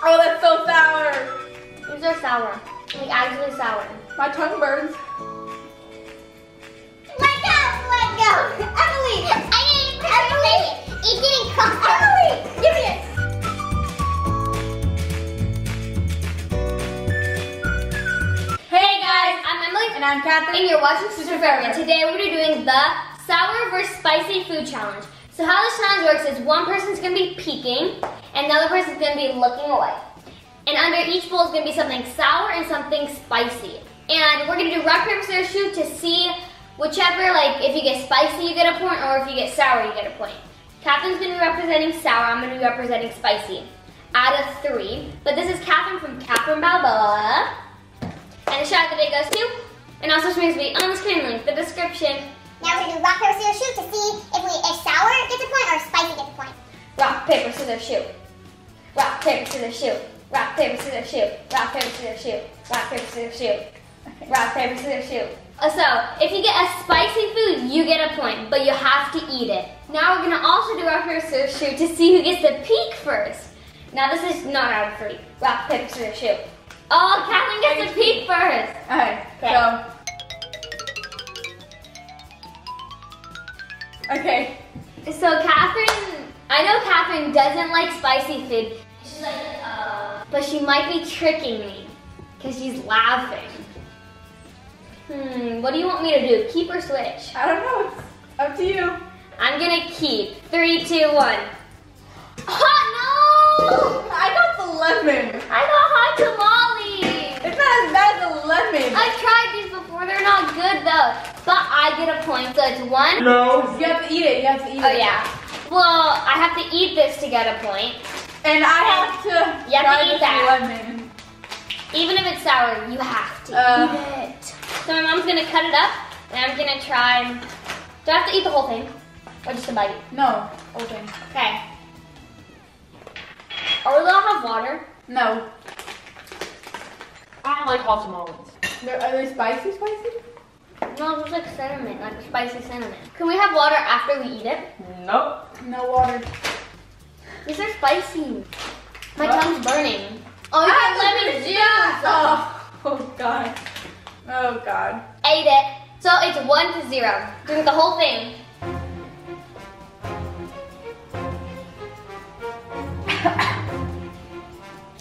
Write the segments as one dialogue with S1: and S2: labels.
S1: Oh, that's so sour.
S2: These are sour. Like actually sour.
S1: My tongue burns.
S3: Let go, let go. Emily, I didn't Emily, it didn't come Emily, give me it.
S2: Hey guys, I'm Emily.
S1: And I'm Catherine.
S2: And you're watching Sister Forever. And today we're doing the sour versus spicy food challenge. So how this challenge works is one person's gonna be peeking and the other person's gonna be looking away. And under each bowl is gonna be something sour and something spicy. And we're gonna do rock, paper, scissors, shoot to see whichever, like if you get spicy you get a point or if you get sour you get a point. Catherine's gonna be representing sour, I'm gonna be representing spicy. Out of three. But this is Catherine from Catherine Balboa. And the shot of the day goes to, and also she makes me on the screen link, the description.
S3: Now we're gonna do rock, paper, scissors, shoot to see if we if sour gets a point or spicy gets a point.
S2: Rock, paper, scissors, shoot. Rock, paper, scissors, shoot. Rock, paper, scissors, shoot. Rock, paper, scissors, shoot. Rock, paper, scissors, shoot. Rock, paper, scissors, shoot. So, if you get a spicy food, you get a point, but you have to eat it. Now we're gonna also do rock, paper, scissors, shoot to see who gets to peek first. Now this is not out of three. Rock, paper, scissors, shoot. Oh, Kathleen gets to peek first.
S1: Okay,
S2: Okay.
S1: so. Okay.
S2: So Catherine, I know Catherine doesn't like spicy food. She's like, uh, but she might be tricking me because she's laughing. Hmm, what do you want me to do? Keep or switch?
S1: I don't know. It's up to you.
S2: I'm gonna keep. Three, two, one. Oh no!
S1: I got the lemon.
S2: I got hot tamales.
S1: It's not as bad as the lemon.
S2: I've tried these before. They're not good though. But I get a point, so it's one.
S1: no. You have to eat it. You have to eat
S2: Oh
S1: it.
S2: Oh yeah. Well, I have to eat this to get a point.
S1: And I have to
S2: You have to eat
S1: this
S2: that.
S1: lemon.
S2: Even if it's sour, you have to
S1: Uh.
S2: eat it. So my mom's gonna cut it up, and I'm gonna try. Do I have to eat the whole thing, or just a bite?
S1: No. Okay.
S2: Okay. Or will I have water?
S1: No.
S4: I don't like hot tamales.
S1: They're, are they spicy? Spicy?
S2: No, it's like cinnamon, like spicy cinnamon. Can we have water after we eat it?
S4: Nope.
S1: No water.
S2: These are spicy. My
S1: What?
S2: tongue's burning. Oh, you
S1: Ah,
S2: got lemon juice.
S1: Oh. Oh God. Oh God.
S2: Ate it. So it's one to zero. Drink the whole thing.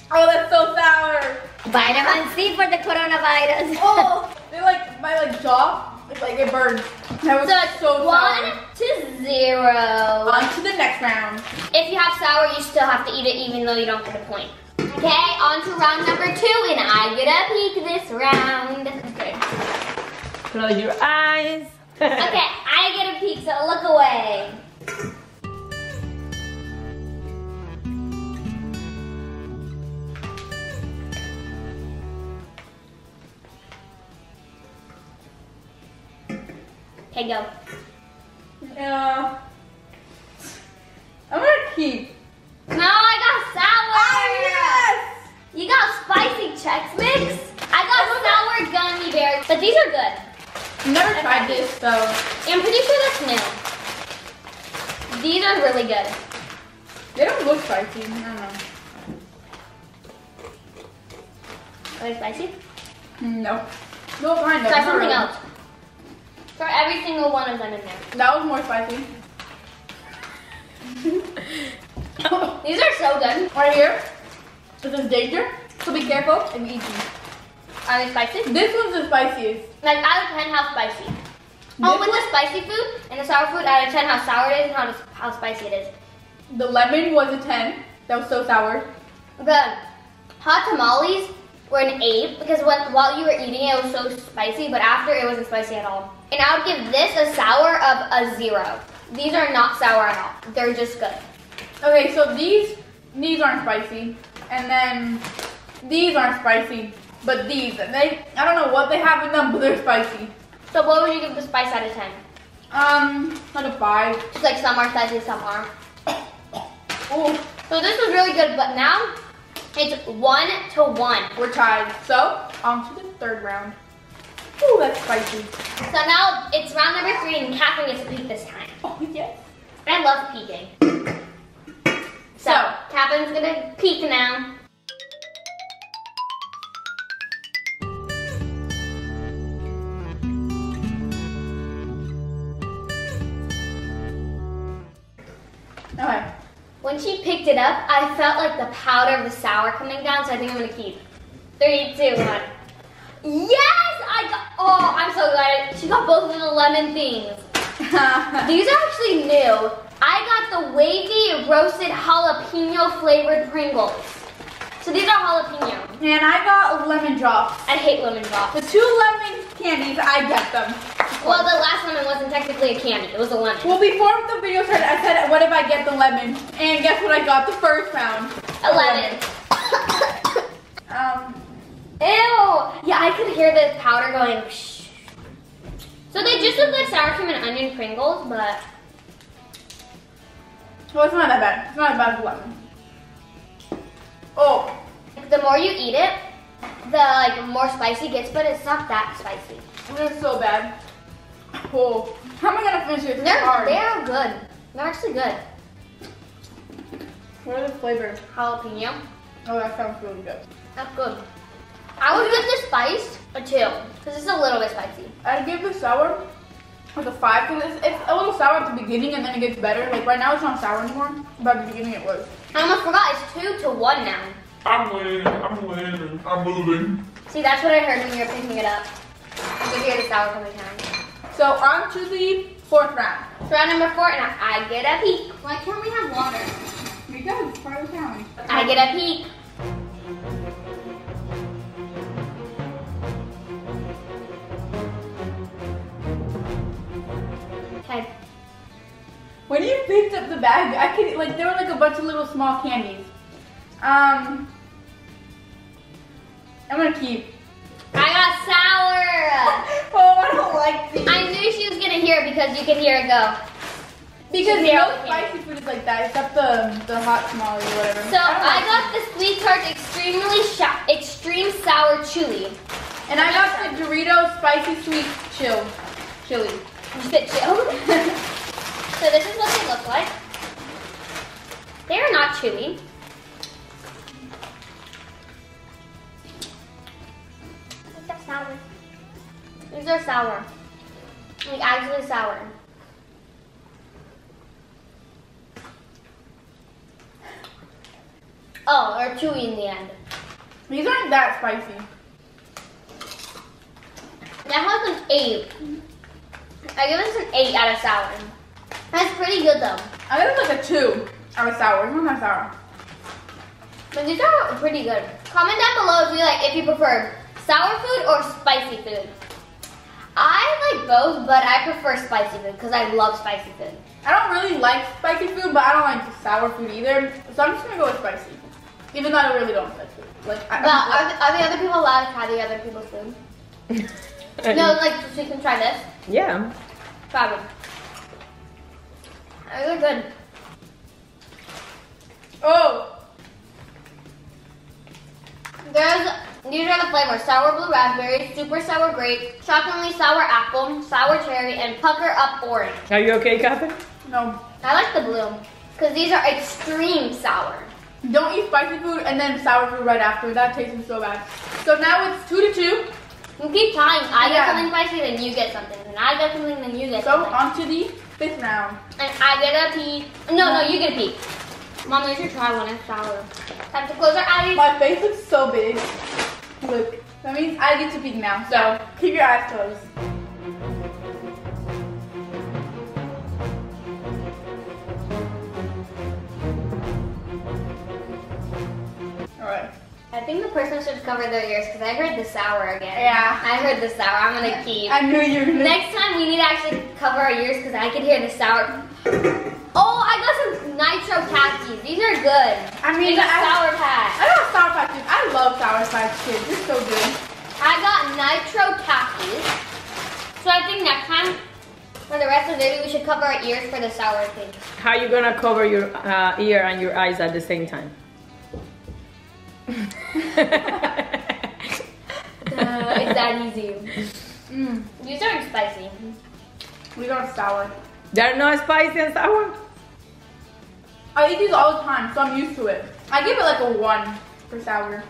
S1: Oh, that's so sour.
S3: Vitamin C for the coronavirus.
S1: Oh, they like my like jaw. It's like it burns. That was
S2: So it's
S1: so
S2: one
S1: sour.
S2: to zero.
S1: On to the next round.
S2: If you have sour, you still have to eat it even though you don't get a point. Okay, on to round number two, and I get a peek this round.
S1: Okay.
S4: Close your eyes.
S2: Okay, I get a peek, so look away. Okay, go.
S1: Yeah. I'm gonna keep.
S2: No, I got sour.
S1: Oh yes.
S2: You got spicy Chex Mix. I got sour gummy bears, but these are good.
S1: Never tried this so.
S2: I'm pretty sure that's new. These are really good.
S1: They don't look spicy. I don't know.
S2: Are they spicy?
S1: No. No.
S2: Try something
S1: really.
S2: else. Throw every single one of them in there.
S1: That was more spicy.
S2: These are so good.
S1: right here. This is danger. So be careful and eat these.
S2: Are they spicy?
S1: This one's the spiciest.
S2: Like out of 10, how spicy? Oh, with
S1: This
S2: the spicy food and the sour food, out of 10, how sour it is and how, how spicy it is.
S1: The lemon was a 10. That was so sour.
S2: The hot tamales were an 8 because when, while you were eating it, it was so spicy, but after it wasn't spicy at all. And I would give this a sour of a 0. These are not sour at all. They're just good.
S1: Okay, so these these aren't spicy, and then these aren't spicy, but these they I don't know what they have in them, but they're spicy.
S2: So what would you give the spice out of 10?
S1: Um, not a five.
S2: Just like some are spicy, some aren't.
S1: Oh,
S2: So this was really good, but now it's 1 to 1.
S1: we're tied. So on to the third round. Ooh, that's spicy.
S2: So now it's round number three and Catherine gets to peek this time.
S1: Oh, yes.
S2: I love peeking. so, Catherine's gonna peek now. Okay. When she picked it up, I felt like the powder of the sour coming down, so I think I'm gonna keep. Three, two, one. Yes! I got, oh, I'm so glad. She got both of the lemon things. These are actually new. I got the wavy roasted jalapeno flavored Pringles. So these are jalapeno.
S1: and I got lemon drops.
S2: I hate lemon drops.
S1: The two lemon candies, I get them.
S2: Well, the last lemon wasn't technically a candy. It was a lemon.
S1: Well, before the video started, I said, what if I get the lemon? And guess what I got the first round?
S2: A lemon.
S1: Um,
S2: Ew! Yeah, I could hear the powder going. Psh. So they just look like sour cream and onion Pringles, but
S1: well, it's not that bad. It's not as bad as lemon. Oh,
S2: the more you eat it, the like more spicy it gets. But it's not that spicy.
S1: it's so bad. Oh, how am I gonna finish it? It's
S2: They're
S1: hard.
S2: they're good. They're actually good.
S1: What are the flavors?
S2: Jalapeno.
S1: Oh, that sounds really good.
S2: That's good. I would give this spice a two because it's a little bit spicy.
S1: I'd give the sour like a five because it's, it's a little sour at the beginning and then it gets better. Like right now, it's not sour anymore, but at the beginning it was.
S2: I almost forgot. It's two to one now.
S5: I'm winning, I'm winning, I'm moving.
S2: See, that's what I heard when you were picking it up. I could hear the sour coming down.
S1: So on to the fourth round.
S2: So round number four, and I get a peek.
S3: Why can't we have water?
S1: Because it's part of the challenge.
S2: I get a peek.
S1: When you picked up the bag, I could like there were like a bunch of little small candies. Um, I'm gonna keep.
S2: I got sour.
S1: Oh, I don't like these.
S2: I knew she was gonna hear it because you can hear it go.
S1: because no spicy food is like that, except the the hot tamale or whatever.
S2: So
S1: don't
S2: I got the sweet tart extremely extreme sour chili.
S1: and I got the Doritos spicy sweet chill chili.
S2: You said chill. so this is what they look like. They are not chewy. They're sour. These are sour. Like actually sour. Oh, or chewy in the end.
S1: These aren't that spicy.
S2: That has an eight. I give this an eight out of sour. That's pretty good though.
S1: I give it like a two out of sour. It's not that sour.
S2: But these are pretty good. Comment down below if you like if you prefer sour food or spicy food. I like both, but I prefer spicy food because I love spicy food.
S1: I don't really like spicy food, but I don't like the sour food either. So I'm just gonna go with spicy, even though I really don't like food. Like, I,
S2: But are the, are the other people allowed to try the other people's food? No, like so you can try this.
S4: Yeah.
S2: Try them. They're good.
S1: oh,
S2: There's these are the flavors: sour blue raspberry, super sour grape, shockingly sour apple, sour cherry, and pucker up orange.
S4: Are you okay, Catherine?
S1: no.
S2: I like the blue because these are extreme sour.
S1: Don't eat spicy food and then sour food right after. That tastes so bad. So now it's two to two.
S2: You keep trying. I get something spicy, then you get something. Then I get something, then you get
S1: So
S2: something.
S1: on to the fifth round.
S2: And I get a peek. No, no, you get a peek. Mom, you should try one. It's sour. Time to close our eyes.
S1: My face looks so big. Look, that means I get to peek now. So keep your eyes closed. All right.
S2: I think the person should cover their ears because I heard the sour again.
S1: Yeah.
S2: I heard the sour. I'm gonna keep.
S1: I knew you were gonna.
S2: Next time we need to actually cover our ears because I can hear the sour. Oh, I got some nitro Takis. These are good.
S1: I mean,
S2: These are
S1: I-
S2: sour
S1: I
S2: patch.
S1: love sour patch kids. I love sour patch kids. They're so good.
S2: I got nitro Takis. So I think next time, for the rest of the video, we should cover our ears for the sour thing.
S4: How are you gonna cover your uh, ear and your eyes at the same time?
S2: Uh, it's that easy.
S1: Mm,
S2: These aren't spicy.
S1: We got sour.
S4: They're not spicy and sour.
S1: I eat these all the time, so I'm used to it. I give it like a one for sour.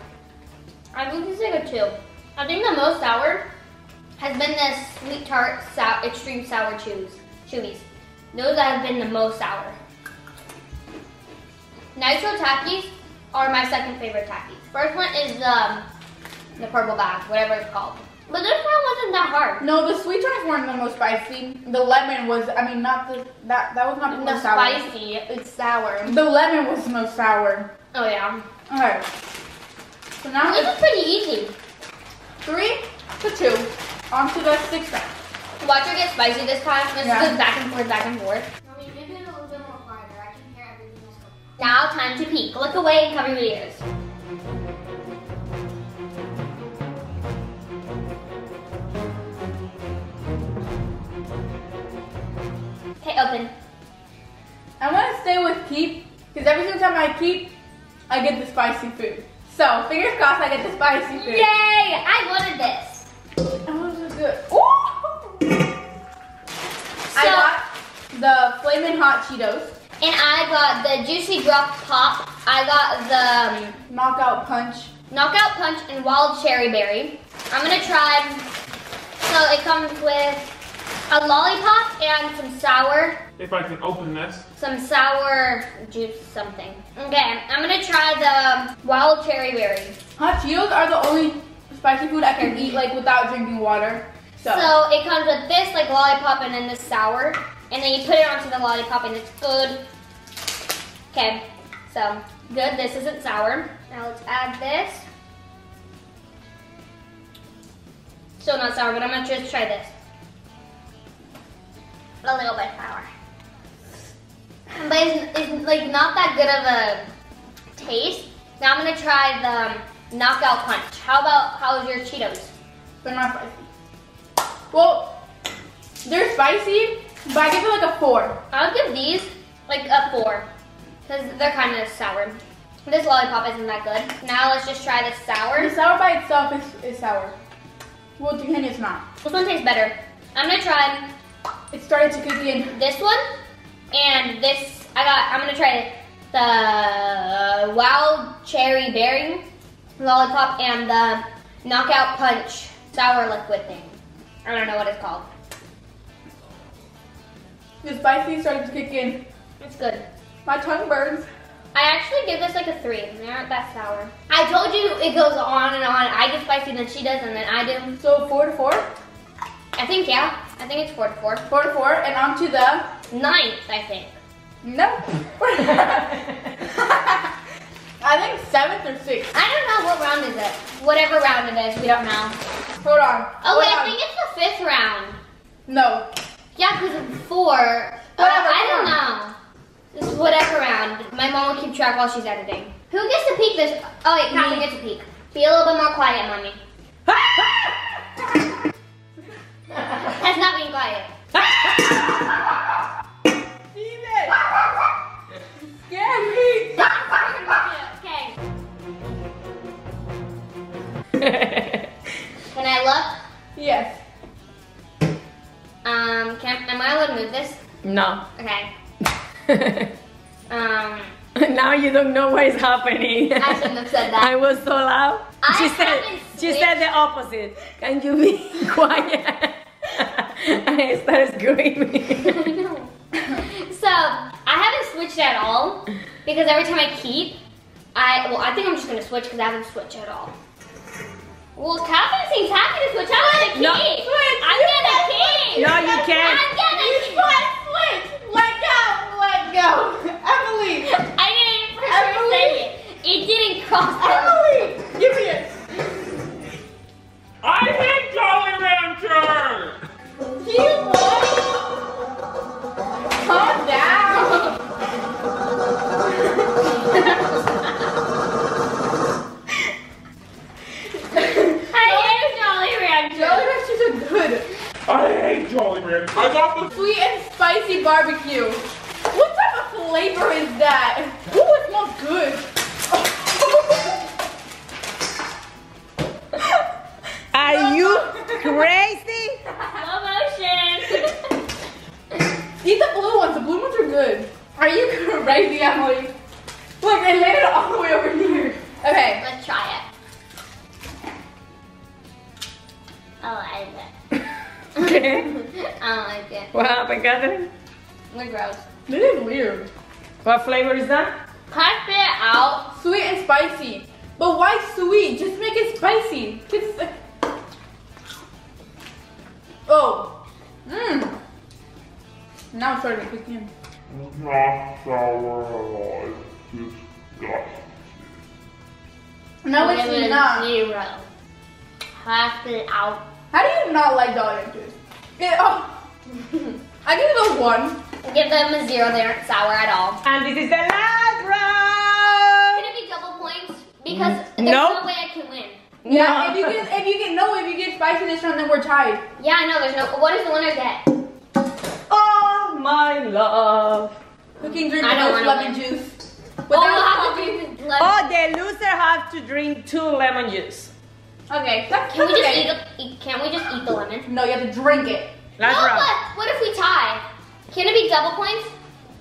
S2: I think this is like a two. I think the most sour has been the sweet tart sour, extreme sour chews, chewies. Those have been the most sour. Nitro Takis are my second favorite Takis. First one is um, the purple bag, whatever it's called. But this one wasn't that hard.
S1: No, the sweet ones weren't the most spicy. The lemon was, I mean, not the, that, that was not the
S2: The
S1: most sour.
S2: spicy, it's sour.
S1: The lemon was the most sour.
S2: Oh yeah.
S1: Okay. So now
S2: This
S1: it's
S2: is pretty easy.
S1: three to two. On to the sixth round.
S2: Watch her get spicy this time. This
S1: Yeah.
S2: goes back and forth, back and forth.
S3: Mommy, maybe a little bit more quieter. I can hear everything that's going on.
S2: Now time to peek. Look away and cover your ears. Okay, open.
S1: I want to stay with keep because every single time I keep, I get the spicy food. So fingers crossed, I get the spicy food.
S2: Yay! I wanted this.
S1: Oh, this is good. Ooh! I got the flaming hot Cheetos,
S2: And I got the Juicy Drop Pop. I got the um,
S1: knockout punch.
S2: Knockout Punch and Wild Cherry Berry. I'm gonna try. So it comes with a lollipop and some sour,
S5: If I can open this.
S2: some sour juice something. Okay, I'm gonna try the Wild Cherry Berry.
S1: Hot Cheetos are the only spicy food I can eat like without drinking water. So,
S2: So it comes with this like lollipop and then this sour, and then you put it onto the lollipop and it's good. Okay, so good. This isn't sour. Now let's add this. Still not sour, but I'm gonna just try this. A little bit sour, but it's, it's like not that good of a taste. Now I'm gonna try the um, knockout punch. How about how's your Cheetos?
S1: they're not spicy. Well, they're spicy, but I give it like a four.
S2: I'll give these like a four because they're kind of sour. This lollipop isn't that good. Now let's just try the sour.
S1: The
S2: sour.
S1: by itself is, is sour. Well, to him it's not.
S2: This one tastes better. I'm gonna try
S1: It started to kick in.
S2: this one and this. I got. I'm gonna try the wild cherry berry lollipop and the knockout punch sour liquid thing. I don't know what it's called.
S1: The spicy started to kick in.
S2: It's good.
S1: My tongue burns.
S2: I actually give this like a three. They aren't that sour. I told you it goes on and on. I get spicy than she does, and then I do.
S1: So four to four,
S2: I think yeah. I think it's four to four.
S1: four to four, and on to the
S2: Ninth, I think.
S1: no. I think seventh or sixth.
S2: I don't know what round is it. Whatever round it is, we don't know.
S1: Hold on.
S2: Oh
S1: Hold
S2: wait, I think it's the fifth round.
S1: no.
S2: Yeah, because it's four. Uh,
S1: Whatever,
S2: I don't know. This is whatever round. My mom will keep track while she's editing. Who gets to peek this? Oh wait, Catherine gets to peek. Be a little bit more quiet, mommy. That's not being quiet.
S1: Steven! Scare me!
S2: okay. Can I look?
S1: Yes.
S2: Um, can am I allowed to move this?
S4: no.
S2: Okay. Um,
S4: now you don't know what is happening.
S2: I shouldn't have said that.
S4: I was so loud.
S2: I
S4: she said she said the opposite. Can you be quiet? I started screaming.
S2: so I haven't switched at all because every time I keep, I well I think I'm just gonna switch because I haven't switched at all. Well, Catherine seems happy to switch. I'm gonna keep.
S4: No.
S2: I'm gonna keep.
S4: No, you can't.
S2: I'm gonna
S1: You
S2: keep.
S1: split, split! Let go! Let go! Emily!
S2: I didn't for sure say it. It didn't cross.
S1: Emily! Give me it!
S5: I hate Jolly Rancher!
S1: Do you want? Calm down! Oh,
S5: I
S2: like it.
S4: Okay.
S2: I don't like it.
S4: What happened, Catherine?
S2: They're gross.
S1: This is weird.
S4: What flavor is that?
S2: Cut it out.
S1: Sweet and spicy. But why sweet? Just make it spicy. Just. Uh, oh. Mmm. Now it's starting to kick in.
S5: Not sour at all. It's disgusting.
S1: No,
S2: Give
S1: it's not.
S2: Zero. Half it out.
S1: How do you not like Jolly Ranchers? Yeah, oh. I give it a one.
S2: Give them a zero. They aren't sour at all.
S4: And this is the last
S2: Can
S4: round.
S2: it be double points? Because mm. there's
S4: Nope.
S2: no way I can win.
S1: Yeah,
S4: No.
S1: if you get if you get no, if you get spicy this round, then we're tied.
S2: Yeah, I know. There's no. What does the winner get?
S4: Oh my love.
S1: We can drink
S2: I don't
S1: this
S2: wanna
S1: lemon
S2: win.
S1: juice.
S2: Oh, we'll
S1: Without
S2: have to
S1: coffee.
S2: drink the lemon.
S4: Oh, the loser have to drink two lemon juice.
S1: Okay, that's,
S2: Can we just
S1: okay.
S2: eat, the, eat? Can we just eat the lemon?
S1: No, you have to drink it.
S4: Last
S2: no,
S4: round.
S2: but what if we tie? Can it be double points?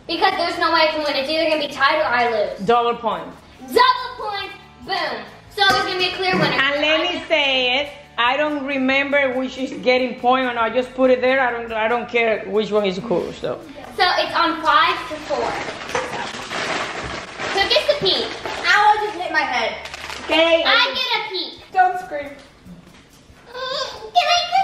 S2: Because there's no way I can win. It's either gonna be tied or I lose.
S4: Double points.
S2: Double points. Boom. So there's gonna be a clear winner.
S4: And let me say it. I don't remember which is getting point or not. I just put it there. I don't. I don't care which one is cool. So.
S2: So it's on five to four. So get the peak?
S1: I will just hit my head.
S4: Okay.
S2: I get a peak.
S1: Don't.
S2: Mm, Can I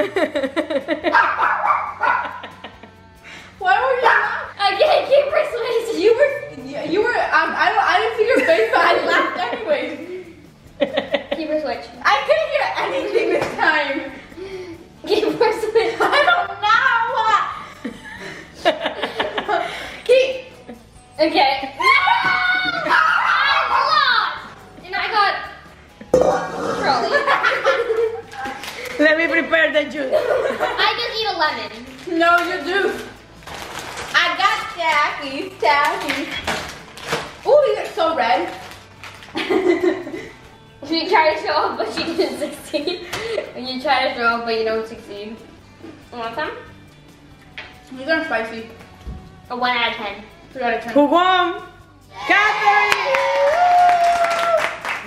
S1: ha!
S2: She tried to show off, but you didn't succeed. And you try to show off, but you don't succeed. Want some?
S1: These aren't spicy.
S2: A one out of ten.
S1: Three out of ten.
S4: Who won? Catherine!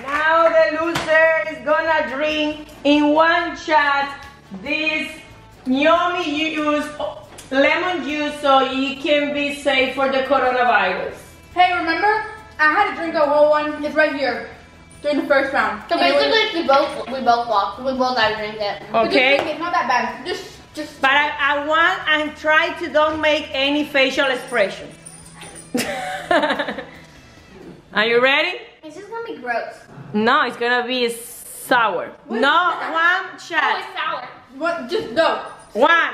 S4: Now the loser is gonna drink in one shot this yummy juice, lemon juice, so it can be safe for the coronavirus.
S1: Hey, remember? I had to drink a whole one. It's right here. During the first round.
S2: So
S1: And was-
S2: basically, we both we both lost. We both had to drink it.
S1: but just
S4: Okay.
S1: drink it, It's not that bad. Just, just.
S4: But I, I want and try to don't make any facial expression. Are you ready?
S2: It's just gonna be gross.
S4: No, it's gonna be sour.
S1: What
S4: No,
S1: is that?
S4: one
S2: Oh,
S4: shot.
S2: it's sour.
S1: What? Just go.
S4: One.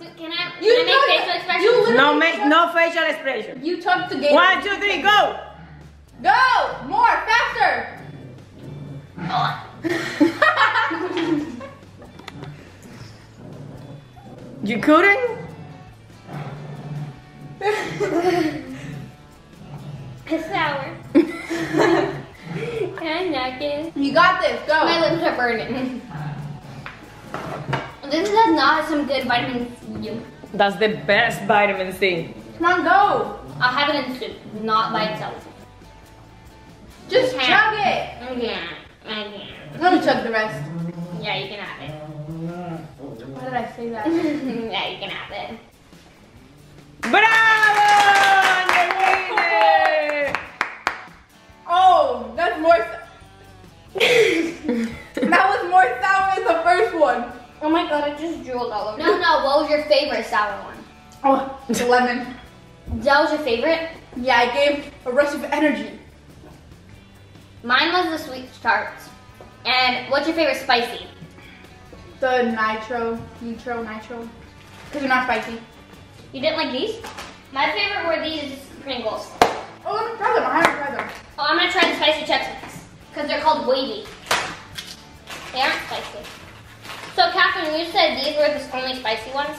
S2: Dude, Can I,
S1: You
S2: can I make facial expressions?
S1: you literally
S4: No, make
S1: took-
S4: no facial expression.
S1: You talk the game.
S4: One, two, three, go.
S1: Go! More, faster!
S4: You couldn't?
S2: It's sour. can I knock it?
S1: you got this. Go.
S2: My lips are burning. This does not some good vitamin C.
S4: That's the best vitamin C.
S1: Come on, go.
S2: I'll have it in soup, not by itself.
S1: Just chug it.
S2: Yeah, okay.
S1: Let me chug the rest.
S2: Yeah, you can have it.
S1: Why did I say that?
S2: yeah, you can have it.
S4: Bravo! And the winner!
S1: Oh, that's more. that was more sour than the first one.
S2: Oh my god, I just drooled all over. No, no, what was your favorite sour one?
S1: Oh, the lemon.
S2: That was your favorite?
S1: Yeah, I gave a rush of energy.
S2: Mine was the sweet tarts. And what's your favorite spicy?
S1: The nitro, nitro, nitro. Because they're not spicy.
S2: You didn't like these? My favorite were these Pringles.
S1: Oh, let me try them. I haven't tried them.
S2: Oh, I'm gonna try the spicy Chex Mix. Because they're called wavy. They aren't spicy. So, Catherine, you said these were the only spicy ones?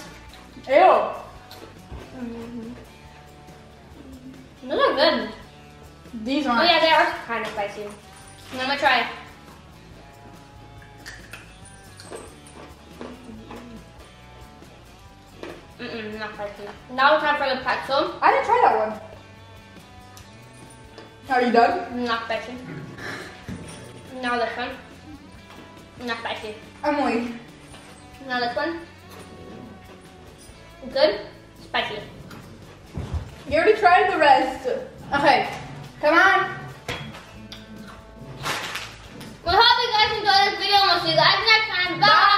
S1: Ew.
S2: Those are good.
S1: These aren't.
S2: Oh yeah, they are kind of spicy. I'm gonna try. Mm mm, not spicy. Now time for the pretzel.
S1: I didn't try that one. Are you done?
S2: Not spicy. Now this one. Not spicy.
S1: Emily.
S2: Now this one. Good. Spicy.
S1: You already tried the rest. Okay. Come on.
S2: Well, hope you guys enjoyed this video. And we'll see you guys next time. Bye. Bye.